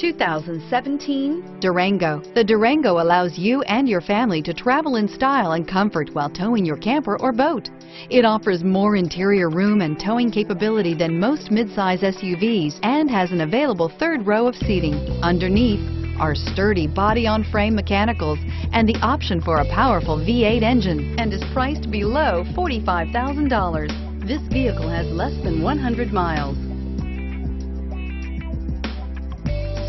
2017 Durango. The Durango allows you and your family to travel in style and comfort while towing your camper or boat. It offers more interior room and towing capability than most midsize SUVs and has an available third row of seating. Underneath are sturdy body-on-frame mechanicals and the option for a powerful V8 engine and is priced below $45,000. This vehicle has less than 100 miles.